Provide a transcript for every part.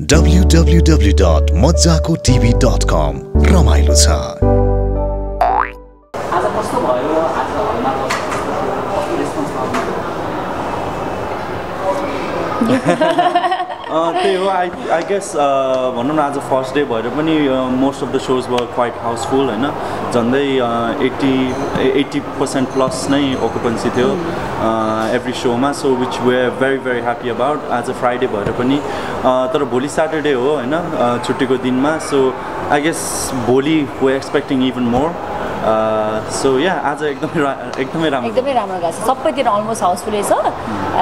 www.mojakotv.com रमाइलो छ। आज कस्तो भयो? आज हलमा कस्तो? रेस्पोन्स पाउनु त्यही हो आई आई गेस भनौँ न आज फर्स्ट डे भएर पनि most of the shows were quite housefull होइन? झन्डै एट्टी एट्टी पर्सेन्ट प्लस नै ओकुपेन्सी थियो एभ्री सोमा so which way very very happy about आज फ्राइडे भएर पनि uh, तर भोलि स्याटरडे हो होइन? Uh, छुट्टीको दिनमा सो आई गेस भोलि we expecting even more so या आज एकदमै एकदमै राम्रो। एकदमै राम्रो गएको छ। सबैतिर अलमोस्ट हाउसफुलै छ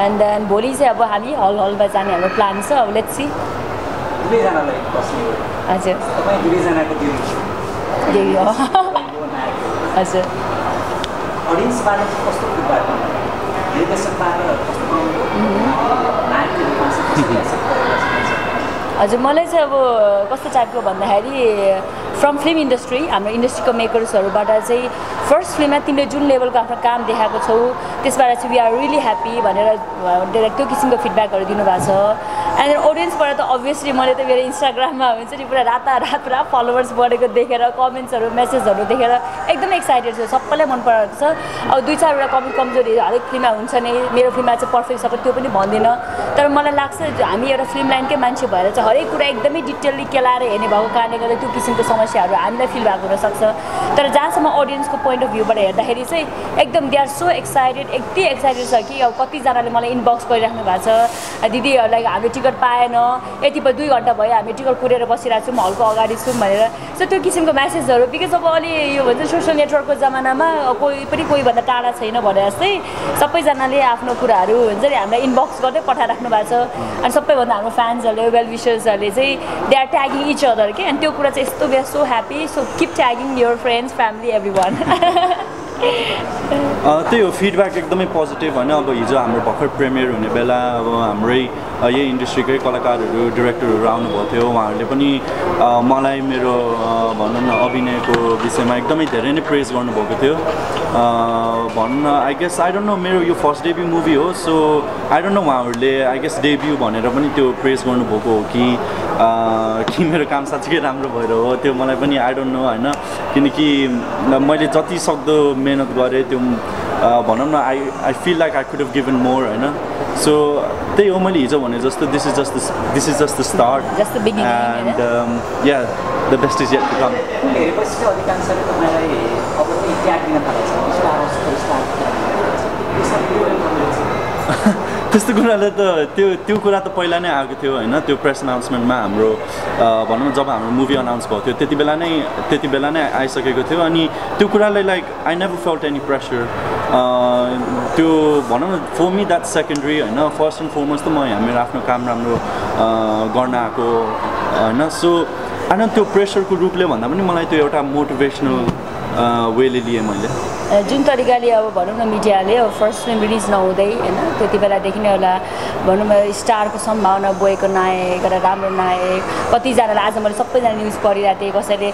एन्ड देन भोलि चाहिँ अब हामी हल हलमा जाने हाम्रो प्लान छ। अब लेट्स सी हजुर। हजुर? हजुर मलाई चाहिँ अब कस्तो टाइपको भन्दाखेरि फ्रम फिल्म इन्डस्ट्री हाम्रो इन्डस्ट्रीको मेकर्सहरूबाट चाहिँ फर्स्ट फिल्ममा तिमीले जुन लेभलको आफ्नो काम देखाएको छौ त्यसबाट चाहिँ वी आर रियली ह्याप्पी भनेर त्यो किसिमको फिडब्याकहरू दिनुभएको छ एन्ड अडियन्सबाट त अभियसली मैले त मेरो इन्स्टाग्राममा हुन्छ नि पुरा रातारात पुरा फलोवर्स बढेको देखेर कमेन्ट्सहरू मेसेजहरू देखेर एकदमै एक्साइटेड छु। सबैलाई मन पराएको छ। अब दुई चारवटा कमी कमजोरी हरेक फिल्ममा हुन्छ नि। मेरो फिल्ममा चाहिँ पर्फेक्ट छ त्यो पनि भन्दिनँ। तर मलाई लाग्छ हामी एउटा फिल्म लाइनकै मान्छे भएर चाहिँ हरेक कुरा एकदमै डिटेलली केलाएर हेर्ने भएको कारणले गर्दा त्यो किसिमको समस्याहरू हामीलाई फिल भएको हुनसक्छ। तर जहाँसम्म अडियन्सको पोइन्ट अफ भ्यूबाट हेर्दाखेरि चाहिँ एकदम दे आर सो एक्साइटेड यति एक्साइटेड छ कि अब कतिजनाले मलाई इनबक्स गरिराख्नु भएको छ। दिदीहरूलाई हामीले टिकट पाएन। यति दुई घन्टा भयो हामी टिकट कुरेर बसिरहेको छौँ हलको अगाडि छौँ भनेर। सो त्यो किसिमको म्यासेजहरू बिकज अब अलि यो भन्छ सोसियल नेटवर्कको जमानामा कोही पनि कोहीभन्दा टाढा छैन भने जस्तै सबैजनाले आफ्नो कुराहरू हुन्छ नि हामीलाई इनबक्स गर्दै पठाइराख्नु भएको छ। अनि सबैभन्दा हाम्रो फ्यान्सहरूले वेल विसर्सहरूले चाहिँ they are tagging each other के अनि त्यो कुरा चाहिँ यस्तो we so happy so keep tagging your friends family everyone त्यही हो फिडब्याक एकदमै पोजिटिभ होइन। अब हिजो हाम्रो भर्खर प्रिमियर हुने बेला अब हाम्रै यही इन्डस्ट्रीकै कलाकारहरू डिरेक्टरहरू आउनुभएको थियो। उहाँहरूले पनि मलाई मेरो भनौँ न अभिनयको विषयमा एकदमै धेरै नै प्रेज गर्नुभएको थियो। भनौँ न I guess I don't know मेरो यो फर्स्ट डेब्यू मुभी हो सो आई डोन्ट नो उहाँहरूले आई गेस डेब्यू भनेर पनि त्यो प्रेज गर्नुभएको हो कि कि मेरो काम साँच्चीकै राम्रो भएर हो त्यो मलाई पनि आई डोन्ट नो होइन। किनकि मैले जति सक्दो मिहिनेत गरेँ त्यो भनौँ न I I feel like I could have given more होइन। सो त्यही हो मैले हिजो भने जस्तो this is just this is just the start Just the beginning, and yeah the best is yet to come त्यस्तो कुराले त त्यो त्यो कुरा त पहिला नै आएको थियो होइन? त्यो प्रेस अनाउन्समेन्टमा हाम्रो भनौँ न जब हाम्रो मुभी अनाउन्स भएको थियो त्यति बेला नै त्यति बेला नै आइसकेको थियो। अनि त्यो कुरालाई like I never felt any pressure त्यो भनौँ न फर मी द्याट सेकेन्डरी होइन? फर्स्ट एन्ड फरमोस्ट त म यहाँ आफ्नो काम राम्रो गर्न आएको होइन? सो होइन त्यो प्रेसरको रूपले भन्दा पनि मलाई त्यो एउटा मोटिभेसनल वेले लिएँ मैले। जुन तरिकाले अब भनौँ न मिडियाले अब फर्स्ट रिलिज नहुँदै होइन? त्यति बेलादेखि नै एउटा भनौँ स्टारको सम्भावना बोएको नायक एउटा राम्रो नायक कतिजनालाई आज मैले सबैजना न्युज पढिरहेको थिएँ कसैले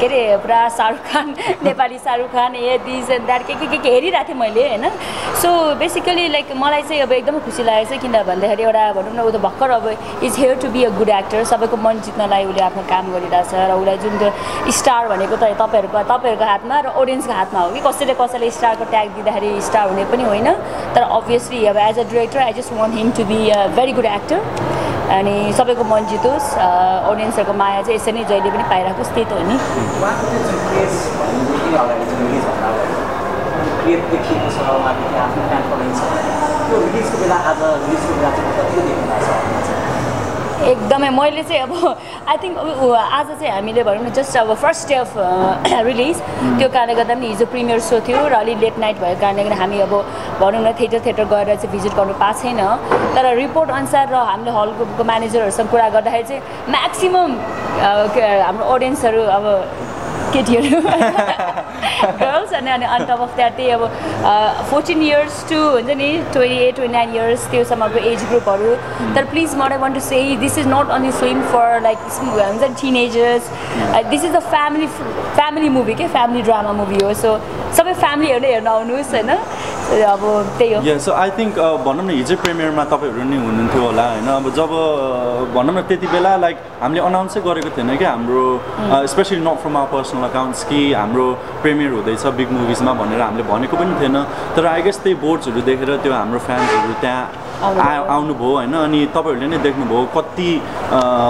के अरे पुरा शाहरुख खान नेपाली शाहरुख खान ए दिस एन्ड द्याट के के के के हेरिरहेको थिएँ मैले होइन? सो बेसिकली लाइक मलाई चाहिँ अब एकदमै खुसी लागेको छ किन भन्दाखेरि एउटा भनौँ न ऊ त भर्खर अब is here to be a good actor सबैको मन जित्नलाई उसले आफ्नो काम गरिरहेछ र उसलाई जुन त्यो स्टार भनेको त तपाईँहरूको तपाईँहरूको हातमा र अडियन्सको हातमा हो कि? कसैले कसैले स्टारको ट्याग दिँदाखेरि स्टार हुने पनि होइन तर अभियसली अब as a director I just want him to be a very good actor अनि सबैको मन जितोस् अडियन्सहरूको माया चाहिँ यसरी नै जहिले पनि पाइरहेको त्यही त हो नि? एकदमै मैले चाहिँ अब आई थिङ्क आज चाहिँ हामीले भनौँ न जस्ट अब फर्स्ट डे अफ रिलिज त्यो कारणले गर्दा पनि हिजो प्रिमियर सो थियो र अलिक लेट नाइट भएको कारणले गर्दा हामी अब भनौँ न थिएटर थिएटर गएर चाहिँ भिजिट गर्नु पाएको छैन। तर रिपोर्ट अनुसार र हामीले हलको म्यानेजरहरूसँग कुरा गर्दाखेरि चाहिँ म्याक्सिमम् हाम्रो अडियन्सहरू अब केटीहरू। गर्ल्स अनि अनि अन टप अफ द्याट त्यही अब फोर्टिन इयर्स टु हुन्छ नि twenty eight twenty nine years त्योसम्मको age ग्रुपहरू तर प्लिज मलाई want to say this is not only film for like हुन्छ नि teenagers this is a family family movie के फ्यामिली ड्रामा मुभी हो। सो सबै फ्यामिलीहरूले हेर्न आउनुहोस् होइन? अब त्यही हो। सो आई थिङ्क भनौँ न हिजो प्रिमियरमा तपाईँहरू नै हुनुहुन्थ्यो होला होइन? अब जब uh, भनौँ न त्यति बेला लाइक हामीले अनाउन्सै गरेको थिएन कि हाम्रो specially not from our personal accounts कि हाम्रो प्रिमियर हुँदैछ बिग मुभिजमा भनेर हामीले भनेको पनि थिएन। तर आई गेस त्यही बोर्ड्सहरू देखेर त्यो हाम्रो फ्यान्सहरू त्यहाँ आ आउनुभयो होइन। अनि तपाईँहरूले नै देख्नुभयो कति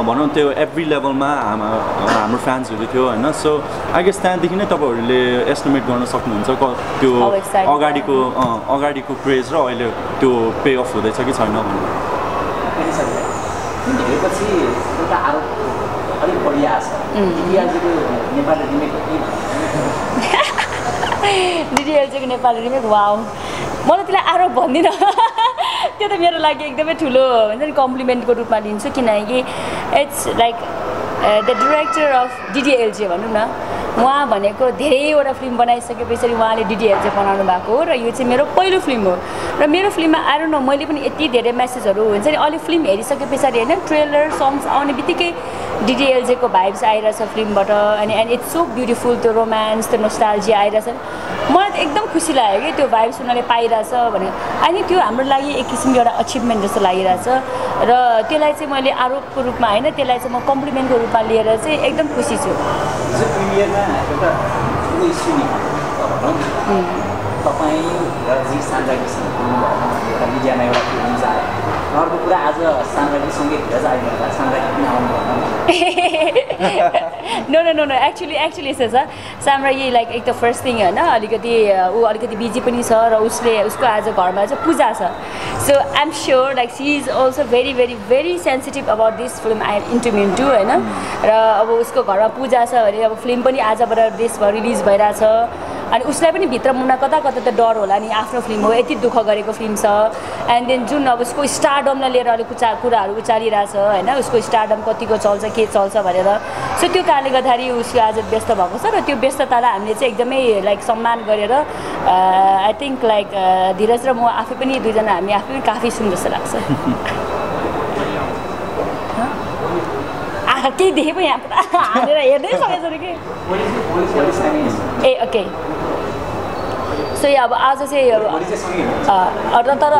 भनौँ त्यो एभ्री लेभलमा हाम हाम्रो फ्यान्सहरू थियो होइन। सो आई गेस त्यहाँदेखि नै तपाईँहरूले एस्टिमेट गर्न सक्नुहुन्छ क- त्यो excited अगाडिको अगाडिको क्रेज र अहिले त्यो पे अफ हुँदैछ कि छैन भनेर डिडिएलजीको नेपाली रिमेक वाउ म त त्यसलाई आरोप भन्दिनँ। त्यो त मेरो लागि एकदमै ठुलो हुन्छ नि कम्प्लिमेन्टको रूपमा लिन्छु किनकि it's like the director of DDLJ भनौँ न उहाँ भनेको धेरैवटा फिल्म बनाइसके पछाडि उहाँले डिडिएलजे बनाउनु भएको हो र यो चाहिँ मेरो पहिलो फिल्म हो। र मेरो फिल्ममा आएर न मैले पनि यति धेरै मेसेजहरू हुन्छ नि अलिक फिल्म हेरिसके पछाडि होइन ट्रेलर सङ्ग्स आउने बित्तिकै डिडिएलजेको भाइब्स आइरहेछ फिल्मबाट अनि एन्ड इट्स सो ब्युटिफुल त्यो रोमान्स त्यो नोस्टालजी आइरहेछ। मलाई त एकदम खुसी लाग्यो कि त्यो भाइब्स उनीहरूले पाइरहेछ भने अनि त्यो हाम्रो लागि एक किसिमको एउटा अचिभमेन्ट जस्तो लागिरहेछ। र त्यसलाई चाहिँ मैले आरोपको रूपमा होइन त्यसलाई चाहिँ म कम्प्लिमेन्टको रूपमा लिएर चाहिँ एकदम खुसी छु। तपाईँ जी सान्द्राकीसँग बोल्नुभयो एउटा मिडियामा एउटा त्यो न्युज अर्को कुरा आज सान्द्राकीसँगै धीरज आयो होला सान्द्राकी पनि आउनु भएन no no no no actually actually यस्तो छ यही लाइक एक त फर्स्ट थिङ होइन अलिकति ऊ अलिकति बिजी पनि छ र उसले उसको आज घरमा चाहिँ पूजा छ। So I am sure like she is also very very very sensitive about this film I am internment to होइन? र अब उसको घरमा पूजा छ भने अब फिल्म पनि आजबाट देशभर रिलिज भइरहेछ। अनि उसलाई पनि भित्र मुना कता कता त डर होला नि आफ्नो फिल्म हो यति दुःख गरेको फिल्म छ। एन्ड देन जुन अब उसको स्टारडमलाई लिएर अलिक उचा कुराहरू उचालिरहेछ होइन उसको स्टारडम कतिको चल्छ के चल्छ भनेर। सो त्यो कारणले गर्दाखेरि उसको आज व्यस्त भएको छ र त्यो व्यस्ततालाई हामीले चाहिँ एकदमै लाइक सम्मान गरेर आई थिङ्क लाइक धीरज र म आफै पनि दुईजना हामी आफै पनि काफी सुन जस्तो लाग्छ। आँखा केही देखेँ पो यहाँ पुरा? हालेर हेर्दै सकेछ कि? ए ओके यो अब आज चाहिँ तर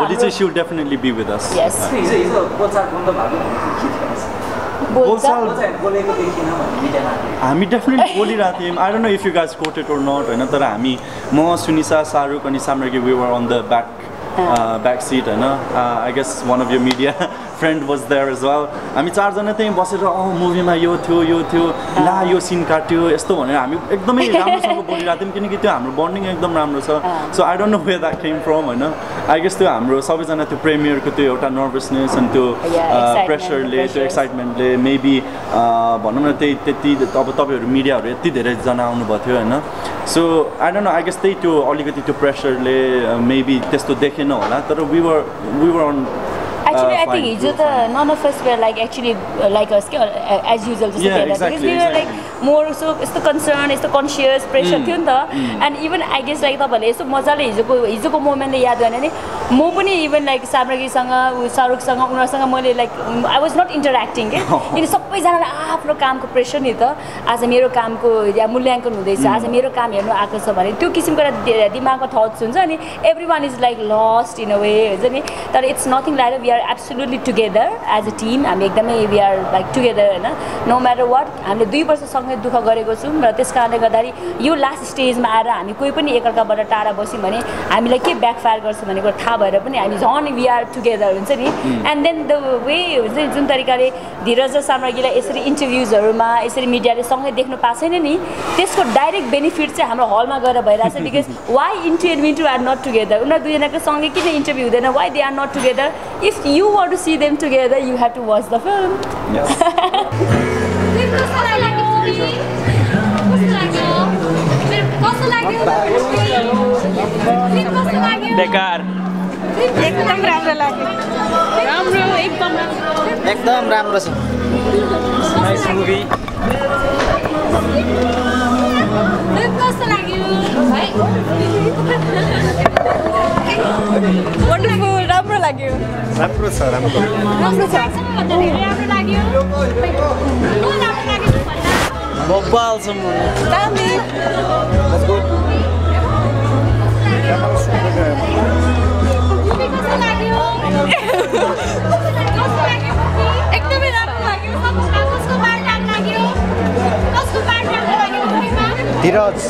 हामी डेफिनेटली बोलिरहेको थियौँ। I don't know if you guys quoted or not होइन तर हामी म सुनिसा शाहरुख अनि Samragyee we were on the back back seat होइन I guess one of your media friend was there as well हामी चारजना त्यहीँ बसेर अँ मुभीमा यो थियो यो थियो ला यो सिन काट्यो यस्तो भनेर हामी एकदमै राम्रोसँग बोलिरहेको थियौँ किनकि त्यो हाम्रो बन्डिङ एकदम राम्रो छ so I don't know where that came from होइन आई गेस त्यो हाम्रो सबैजना त्यो प्रेमियरको त्यो एउटा नर्भसनेस अनि त्यो प्रेसरले त्यो. एक्साइटमेन्टले मेबी भनौँ न त्यही त्यति अब तपाईँहरू मिडियाहरू यति धेरैजना आउनुभएको थियो होइन so I don't know I guess त्यही त्यो अलिकति त्यो प्रेसरले मेबी त्यस्तो देखेन होला तर we were we were on actually I think हिजो त none of us were like actually like us के एज युजल जस्तो Yeah, हेर्दा exactly, because like more so यस्तो कन्सर्न यस्तो कन्सियस प्रेसर थियो नि त and even I guess like तपाईँहरूले यस्तो मजाले हिजोको हिजोको मोमेन्टले याद गर्ने नि म पनि इभन लाइक साम्राज्ञीसँग ऊ शाहरुखसँग उनीहरूसँग मैले like I was not interacting के किन सबैजनालाई आफ्नो कामको प्रेसर नि त आज मेरो कामको या मूल्याङ्कन हुँदैछ आज मेरो काम हेर्नु आएको छ भने त्यो किसिमको एउटा दिमागमा थट्स हुन्छ अनि every one is like lost in a way हुन्छ नि तर it's nothing like we are absolutely together as a team हामी एकदमै वी आर लाइक टुगेदर होइन? नो म्याटर वाट हामीले दुई वर्षसँगै दुःख गरेको छौँ र त्यस कारणले गर्दाखेरि यो लास्ट स्टेजमा आएर हामी कोही पनि एकअर्काबाट टाढा बस्यौँ भने हामीलाई के ब्याकफायर गर्छ भनेको कुरा थाहा भएर पनि हामी झन् वी आर टुगेदर हुन्छ नि? एन्ड देन द वे हुन्छ नि जुन तरिकाले धीरज र साम्राज्ञीलाई यसरी इन्टरभ्युजहरूमा यसरी मिडियाले सँगै देख्नु पाएको छैन नि त्यसको डाइरेक्ट बेनिफिट चाहिँ हाम्रो हलमा गएर भइरहेछ because why Intu and Mintu are not together उनीहरू दुईजनाको सँगै किन इन्टरभ्यू हुँदैन? Why they are not together if you want to see them together you have to watch the film कस्तो लाग्यो कस्तो लाग्यो कस्तो लाग्यो बेकार। एकदम राम्रो लाग्यो। राम्रो एकदम एकदम राम्रो छ। नाइस मुभी लाग्यो वन्डरफुल राम्रो लाग्यो राम्रो छ राम्रो राम्रो छ राम्रो लाग्यो? एकदमै राम्रो लाग्यो कसको धीरज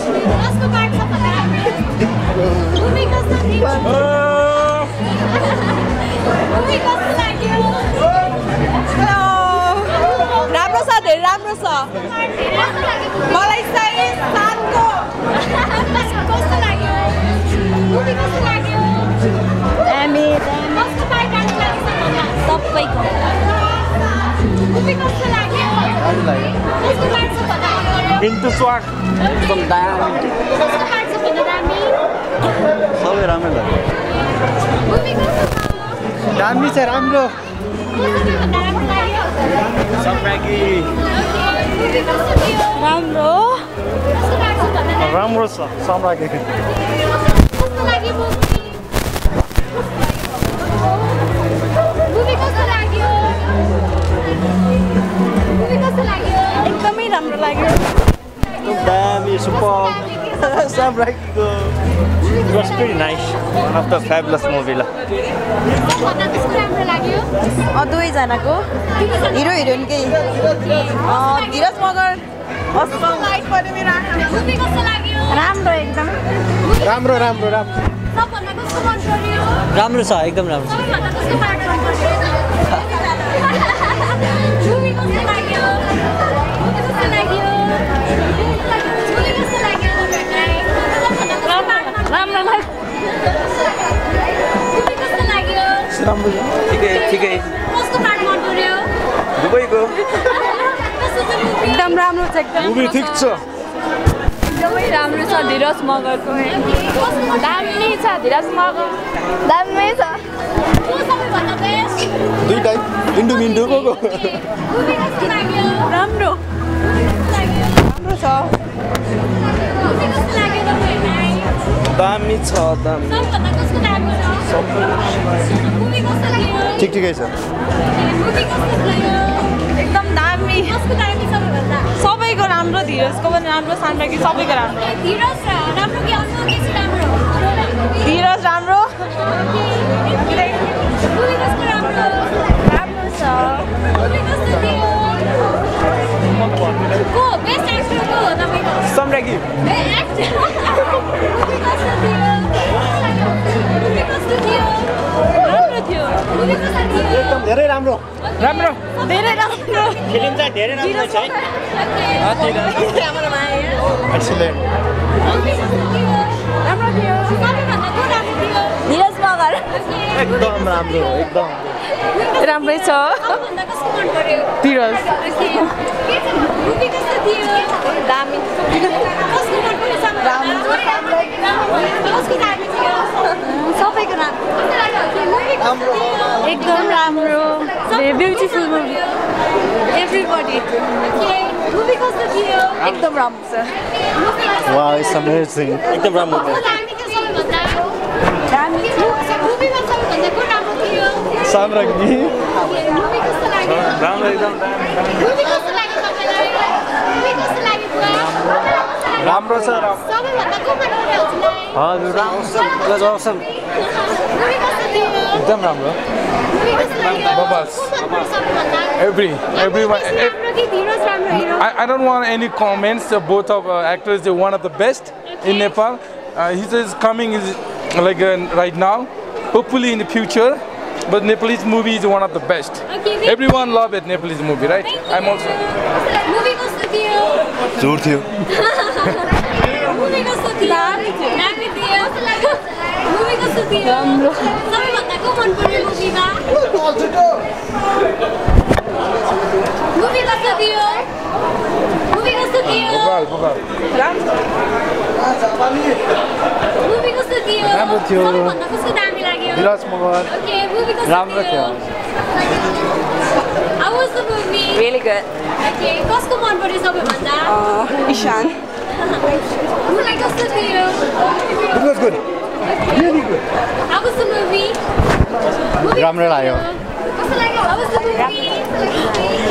पिन्टु स्वाग एकदम दामी सबै राम्रै लाग्यो दामी छ राम्रो राम्रो राम्रो छ सम्रागी एकदमै राम्रो लाग्यो। दामी super सम्रागीको It was pretty nice. One of the fabulous movie lah. सबभन्दा कस्तो राम्रो लाग्यो दुवैजनाको। हिरो हिरोइनकै। धीरज मगर। राम्रो एकदम। राम्रो राम्रो राम्रो। राम्रो छ एकदम राम्रो सबैभन्दा राम्रो लाग्यो? ठिकै ठिकै। कसको पार्ट मन पर्यो दुबईको एकदम राम्रो छ एकदम मुभी ठिक छ। एकदमै राम्रो छ धीरज मगरको। दामी छ धीरज मगर। दामी छ। दुइटै इन्डु मिन्डु। को को? मुभी कस्तो लाग्यो? राम्रो। राम्रो छ। दामी छ दामी ठिक ठिकै छ एकदम दामी सबैको राम्रो धीरजको पनि राम्रो सान्द्राकी सबैको राम्रो कस्तो थियो एकदम धेरै राम्रो। राम्रो। धेरै राम्रो। फिल्म चाहिँ धेरै राम्रो छ है। एक्सिलेन्ट मुभी कस्तो थियो राम्रो थियो सबैभन्दा को राम्रो थियो। धीरज मगर एकदम राम्रो एकदम। राम्रै छ। एकदम राम्रो। ब्युटिफुल मुभी एभ्रिबडी मुभी कस्तो थियो? एकदम राम्रो छ एकदम राम्रो। को राम्रो थियो सम्रागी मुभी कस्तो लाग्यो राम्रो एकदम मुभी कस्तो लाग्यो तपाईँलाई मुभी कस्तो लाग्यो बुवा राम्रो छ हजुर थियो एकदम राम्रो मुभी कस्तो लाग्यो Bubbles. को मन पर्यो सबैभन्दा Every, everyone. Amber Kissy राम्रो कि धीरज राम्रो hero I, I don't Uh, uh. Uh, like uh, right now, hopefully in the future. But Nepalese movie is one of the best. Okay, Everyone love it Nepalese movie, right? I'm also. Movie कस्तो थियो जोड थियो movie कस्तो थियो दामी थियो movie कस्तो थियो राम्रो सबैभन्दा को मन पर्यो मुभीमा मुभी कस्तो थियो मुभी कस्तो थियो Bukal, bukal. मुभी कस्तो थियो राम्रो थियो। धीरज मगर राम्रो थियो। How was the movie? Really good. Okay, कसको मन पर्यो सबैभन्दा कस्तो थियो How was the movie? राम्रो लाग्यो। थियो? कस्तो लाग्यो? How was the movie?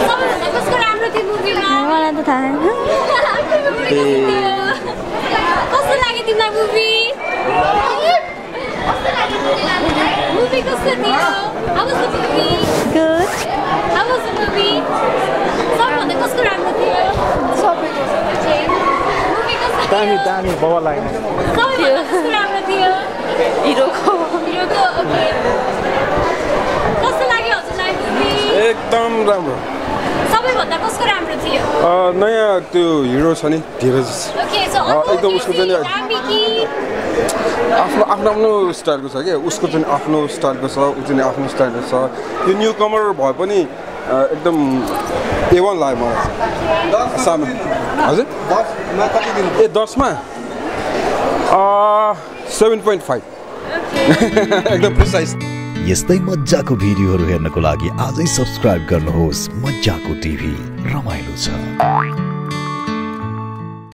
सबैभन्दा कसको राम्रो थियो मुभीमा मलाई त थाहा लाग्यो तिमीलाई मुभी Movie कस्तो थियो? How was the movie? Good. Movie? सबैभन्दा कसको राम्रो थियो? कस्तो थियो? दामी बाबा लाग्ने राम्रो थियो? हिरोको हिरोको, okay. कस्तो लाग्यो हजुरलाई? एकदम राम्रो सबैभन्दा कसको राम्रो थियो? अ, नयाँ त्यो हिरो छ नि धीरज एकदम उसको चाहिँ दामी आफ्नो आफ्नो आफ्नो स्टाइलको छ क्या उसको चाहिँ आफ्नो स्टाइलको छ ऊ चाहिँ आफ्नो स्टाइलको छ त्यो न्यु कमर भए पनि एकदम ए वान लाग्यो मलाई। सानो हजुर? ए दसमा? Seven point five. एकदम प्रिसाइज। यस्तै मजाको भिडियोहरू हेर्नको लागि आजै सब्सक्राइब गर्नुहोस् मजाको टिभी। रमाइलो छ।